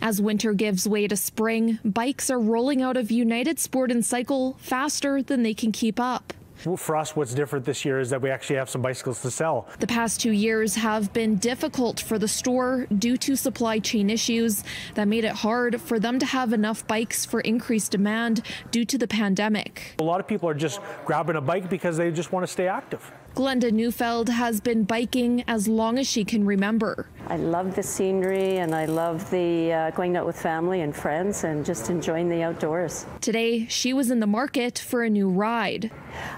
As winter gives way to spring, bikes are rolling out of United Sport and Cycle faster than they can keep up. For us, what's different this year is that we actually have some bicycles to sell. The past two years have been difficult for the store due to supply chain issues that made it hard for them to have enough bikes for increased demand due to the pandemic. A lot of people are just grabbing a bike because they just want to stay active. Glenda Neufeld has been biking as long as she can remember. I love the scenery and I love the uh, going out with family and friends and just enjoying the outdoors. Today, she was in the market for a new ride.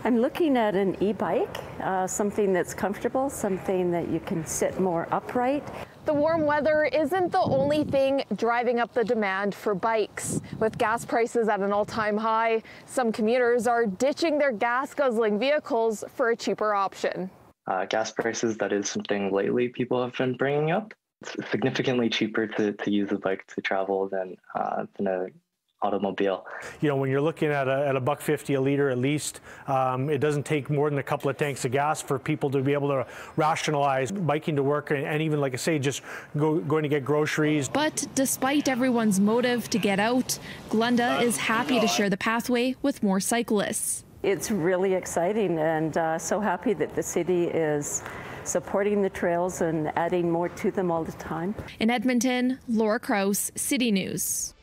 I'm looking at an e-bike, uh, something that's comfortable, something that you can sit more upright. The warm weather isn't the only thing driving up the demand for bikes. With gas prices at an all-time high, some commuters are ditching their gas-guzzling vehicles for a cheaper option. Uh, gas prices, that is something lately people have been bringing up. It's significantly cheaper to, to use a bike to travel than, uh, than a automobile. You know, when you're looking at a, at a buck 50 a liter at least, um, it doesn't take more than a couple of tanks of gas for people to be able to rationalize biking to work and, and even, like I say, just go, going to get groceries. But despite everyone's motive to get out, Glenda is happy to share the pathway with more cyclists. It's really exciting and uh, so happy that the city is supporting the trails and adding more to them all the time. In Edmonton, Laura Krause, City News.